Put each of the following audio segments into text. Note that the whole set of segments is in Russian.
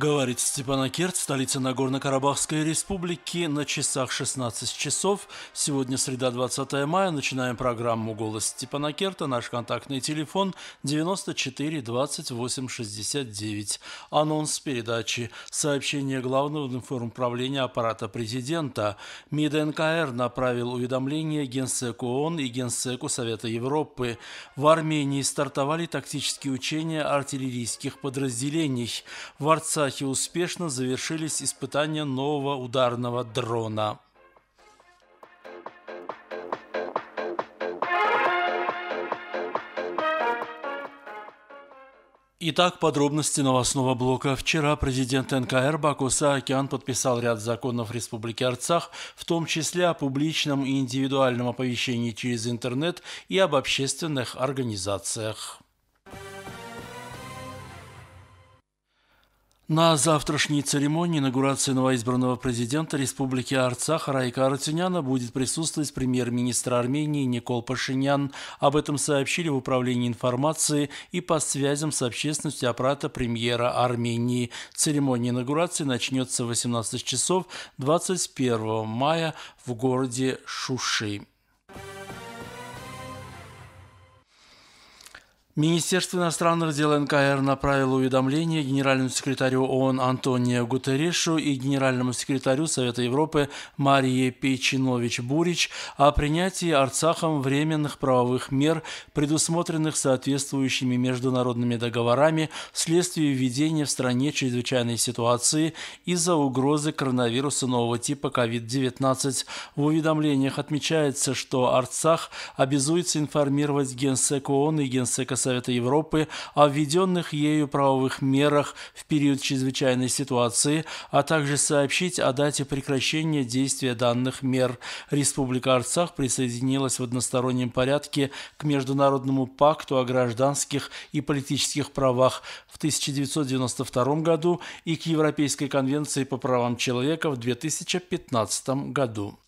Говорит Степанакерт, столица Нагорно-Карабахской республики, на часах 16 часов. Сегодня среда 20 мая. Начинаем программу «Голос Степанакерта». Наш контактный телефон 94 28 69. Анонс передачи. Сообщение главного информуправления аппарата президента. МИД НКР направил уведомление Генсеку ООН и Генсеку Совета Европы. В Армении стартовали тактические учения артиллерийских подразделений. В Арцах Арцахе успешно завершились испытания нового ударного дрона. Итак, подробности новостного блока. Вчера президент НКР Баку Саакян подписал ряд законов Республики Арцах, в том числе о публичном и индивидуальном оповещении через интернет и об общественных организациях. На завтрашней церемонии инаугурации новоизбранного президента Республики Арцах Райка Арутюняна будет присутствовать премьер-министр Армении Никол Пашинян. Об этом сообщили в Управлении информации и по связям с общественностью аппарата премьера Армении. Церемония инаугурации начнется в 18 часов 21 мая в городе Шуши. Министерство иностранных дел НКР направило уведомление генеральному секретарю ООН Антонио Гутеррешу и генеральному секретарю Совета Европы Марии Пейчинович-Бурич о принятии Арцахом временных правовых мер, предусмотренных соответствующими международными договорами вследствие введения в стране чрезвычайной ситуации из-за угрозы коронавируса нового типа COVID-19. В уведомлениях отмечается, что Арцах обязуется информировать Генсек ООН и Генсека Совета Европы о введенных ею правовых мерах в период чрезвычайной ситуации, а также сообщить о дате прекращения действия данных мер. Республика Арцах присоединилась в одностороннем порядке к Международному пакту о гражданских и политических правах в 1992 году и к Европейской конвенции по правам человека в 2015 году.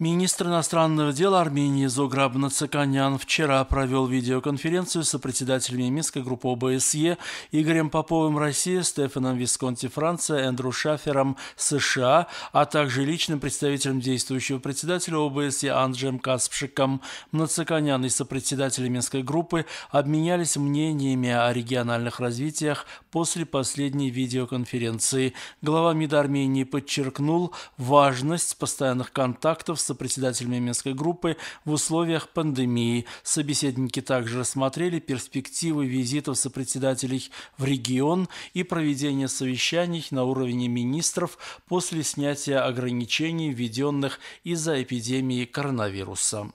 Министр иностранных дел Армении Зограб Нацаканян вчера провел видеоконференцию с председателями Минской группы ОБСЕ Игорем Поповым России, Стефаном Висконти Франция, Эндрю Шафером США, а также личным представителем действующего председателя ОБСЕ Анджем Каспшиком. Нацаканян и сопредседатели Минской группы обменялись мнениями о региональных развитиях после последней видеоконференции. Глава МИД Армении подчеркнул важность постоянных контактов с сопредседателями Минской группы в условиях пандемии. Собеседники также рассмотрели перспективы визитов сопредседателей в регион и проведения совещаний на уровне министров после снятия ограничений, введенных из-за эпидемии коронавируса.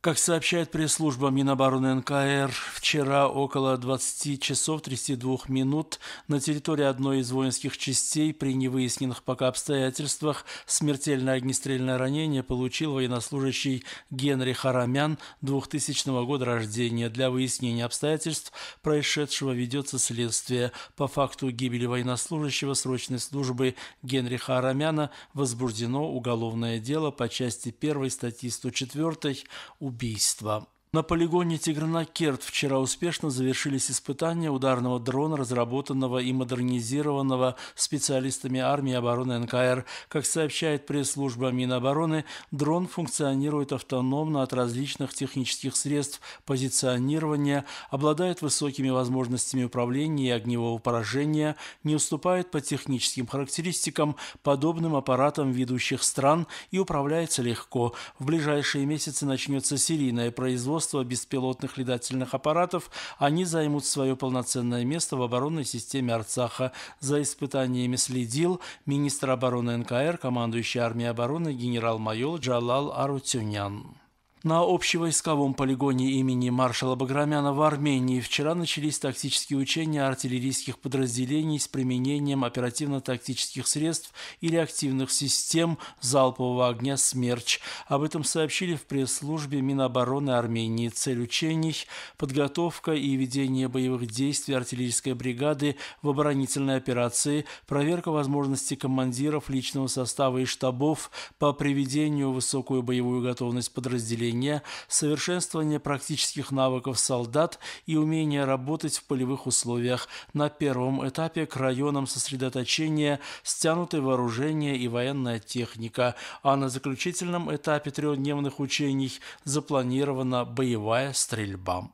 Как сообщает пресс-служба Минобороны НКР, вчера около 20 часов 32 минут на территории одной из воинских частей при невыясненных пока обстоятельствах смертельное огнестрельное ранение получил военнослужащий Генри Харамян 2000 года рождения. Для выяснения обстоятельств происшедшего ведется следствие. По факту гибели военнослужащего срочной службы Генри Харамяна возбуждено уголовное дело по части 1 статьи 104 убийства. На полигоне Тигранакерт вчера успешно завершились испытания ударного дрона, разработанного и модернизированного специалистами армии обороны НКР. Как сообщает пресс-служба Минобороны, дрон функционирует автономно от различных технических средств позиционирования, обладает высокими возможностями управления и огневого поражения, не уступает по техническим характеристикам подобным аппаратам ведущих стран и управляется легко. В ближайшие месяцы начнется серийное производство производства беспилотных летательных аппаратов, они займут свое полноценное место в оборонной системе Арцаха. За испытаниями следил министр обороны НКР, командующий армией обороны генерал-майор Джалал Арутюнян. На общевойсковом полигоне имени маршала Баграмяна в Армении вчера начались тактические учения артиллерийских подразделений с применением оперативно-тактических средств и реактивных систем залпового огня «Смерч». Об этом сообщили в пресс-службе Минобороны Армении. Цель учений – подготовка и ведение боевых действий артиллерийской бригады в оборонительной операции, проверка возможностей командиров личного состава и штабов по приведению в высокую боевую готовность подразделений населения, совершенствование практических навыков солдат и умение работать в полевых условиях. На первом этапе к районам сосредоточения стянуты вооружение и военная техника, а на заключительном этапе трехдневных учений запланирована боевая стрельба.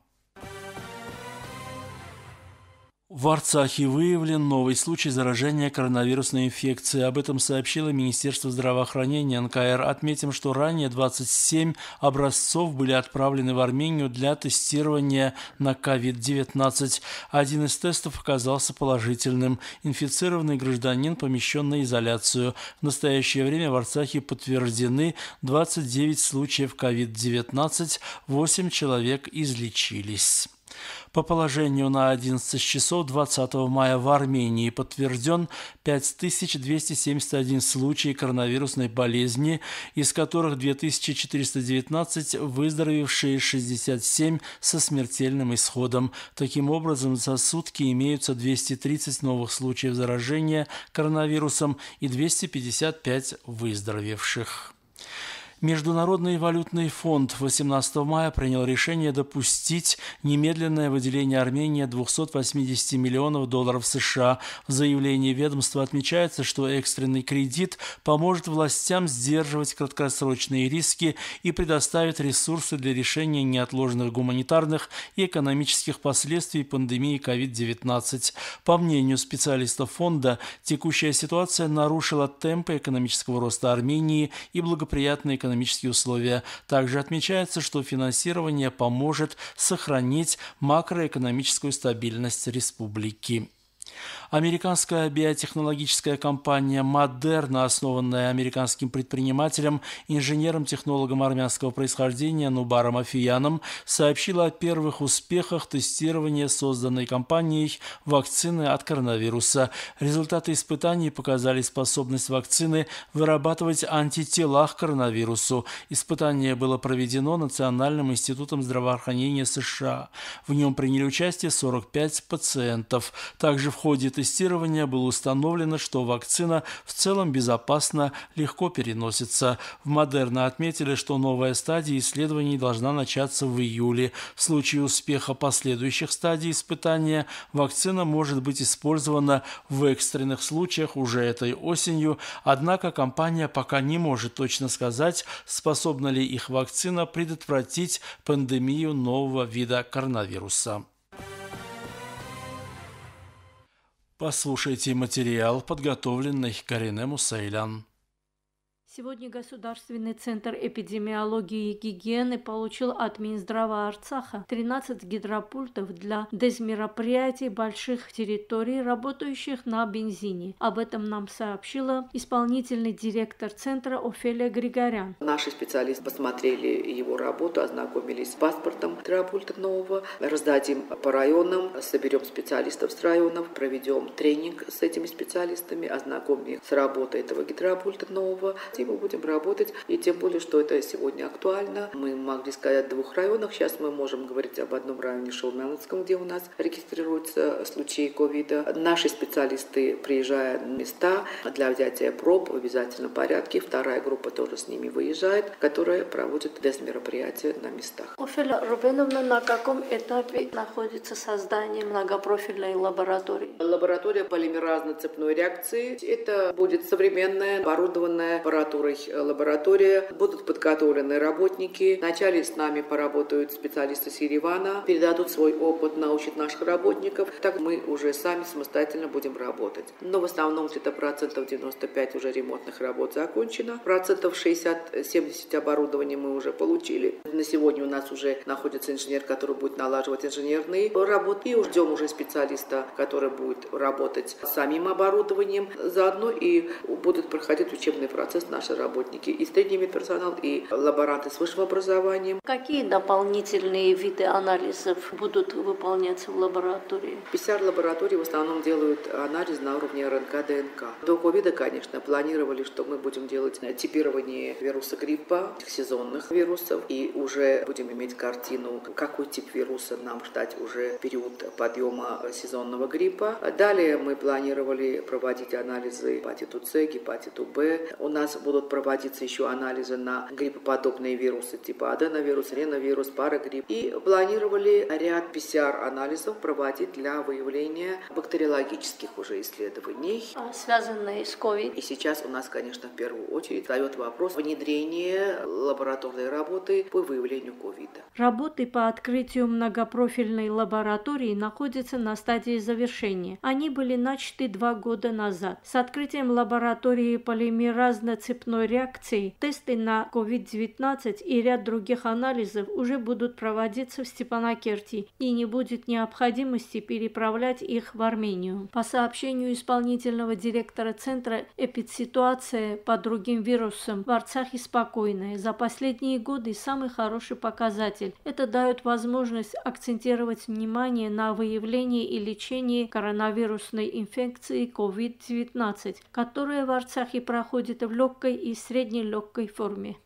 В Арцахе выявлен новый случай заражения коронавирусной инфекцией. Об этом сообщило Министерство здравоохранения НКР. Отметим, что ранее 27 образцов были отправлены в Армению для тестирования на COVID-19. Один из тестов оказался положительным. Инфицированный гражданин помещен на изоляцию. В настоящее время в Арцахе подтверждены 29 случаев COVID-19, 8 человек излечились. По положению на 11 часов 20 мая в Армении подтвержден 5271 случай коронавирусной болезни, из которых 2419 выздоровевшие, 67 со смертельным исходом. Таким образом, за сутки имеются 230 новых случаев заражения коронавирусом и 255 выздоровевших. Международный валютный фонд 18 мая принял решение допустить немедленное выделение Армении 280 миллионов долларов США. В заявлении ведомства отмечается, что экстренный кредит поможет властям сдерживать краткосрочные риски и предоставит ресурсы для решения неотложных гуманитарных и экономических последствий пандемии COVID-19. По мнению специалистов фонда, текущая ситуация нарушила темпы экономического роста Армении и благоприятные экономические условия. Также отмечается, что финансирование поможет сохранить макроэкономическую стабильность республики. Американская биотехнологическая компания Moderna, основанная американским предпринимателем, инженером-технологом армянского происхождения Нубаром Афияном, сообщила о первых успехах тестирования созданной компанией вакцины от коронавируса. Результаты испытаний показали способность вакцины вырабатывать антитела к коронавирусу. Испытание было проведено Национальным институтом здравоохранения США. В нем приняли участие 45 пациентов. Также в ходе тестирования было установлено, что вакцина в целом безопасна, легко переносится. В Модерна отметили, что новая стадия исследований должна начаться в июле. В случае успеха последующих стадий испытания вакцина может быть использована в экстренных случаях уже этой осенью, однако компания пока не может точно сказать, способна ли их вакцина предотвратить пандемию нового вида коронавируса. Послушайте материал, подготовленный Карине Мусейлян. Сегодня Государственный центр эпидемиологии и гигиены получил от Минздрава Арцаха 13 гидропультов для дезмероприятий больших территорий, работающих на бензине. Об этом нам сообщила исполнительный директор центра Офелия Григорян. Наши специалисты посмотрели его работу, ознакомились с паспортом гидропульта нового, раздадим по районам, соберем специалистов с районов, проведем тренинг с этими специалистами, ознакомим их с работой этого гидропульта нового мы будем работать. И тем более, что это сегодня актуально. Мы могли сказать о двух районах. Сейчас мы можем говорить об одном районе Шелмянском, где у нас регистрируются случаи ковида. Наши специалисты, приезжая на места для взятия проб в обязательном порядке, вторая группа тоже с ними выезжает, которая проводит тест-мероприятия на местах. Офеля Рубеновна, на каком этапе находится создание многопрофильной лаборатории? Лаборатория полимеразно-цепной реакции. Это будет современная оборудованная аппаратура которой э, лаборатория. Будут подготовлены работники. Вначале с нами поработают специалисты с Еревана, передадут свой опыт, научат наших работников. Так мы уже сами самостоятельно будем работать. Но в основном где-то процентов 95 уже ремонтных работ закончено. Процентов 60-70 оборудования мы уже получили. На сегодня у нас уже находится инженер, который будет налаживать инженерные работы. И ждем уже специалиста, который будет работать с самим оборудованием. Заодно и будут проходить учебный процесс наш наши работники, и средний медперсонал, и лаборанты с высшим образованием. Какие дополнительные виды анализов будут выполняться в лаборатории? PCR-лаборатории в основном делают анализ на уровне РНК, ДНК. До ковида, конечно, планировали, что мы будем делать типирование вируса гриппа, сезонных вирусов, и уже будем иметь картину, какой тип вируса нам ждать уже период подъема сезонного гриппа. Далее мы планировали проводить анализы гепатиту С, гепатиту Б. У нас будут будут проводиться еще анализы на гриппоподобные вирусы типа аденовирус, реновирус, парагрипп. И планировали ряд PCR-анализов проводить для выявления бактериологических уже исследований. А, связанные с COVID. И сейчас у нас, конечно, в первую очередь встает вопрос внедрения лабораторной работы по выявлению ковида. Работы по открытию многопрофильной лаборатории находятся на стадии завершения. Они были начаты два года назад. С открытием лаборатории полимеразно-цепной реакции тесты на COVID-19 и ряд других анализов уже будут проводиться в Степанакерти и не будет необходимости переправлять их в Армению. По сообщению исполнительного директора Центра эпидситуация по другим вирусам в Арцахе спокойная. За последние годы самый хороший показатель. Это дает возможность акцентировать внимание на выявлении и лечении коронавирусной инфекции COVID-19, которая в Арцахе проходит в легкой и среднелегкой форме.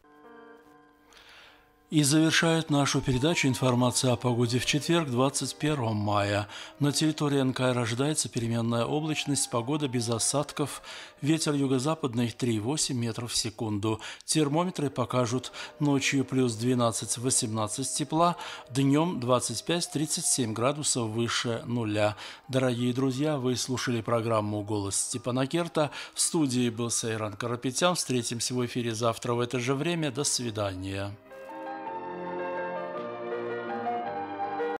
И завершает нашу передачу информация о погоде в четверг, 21 мая. На территории НКР ожидается переменная облачность, погода без осадков, ветер юго-западный 3,8 метров в секунду. Термометры покажут ночью плюс 12-18 тепла, днем 25-37 градусов выше нуля. Дорогие друзья, вы слушали программу «Голос Степана Керта». В студии был Сейран Карапетян. Встретимся в эфире завтра в это же время. До свидания.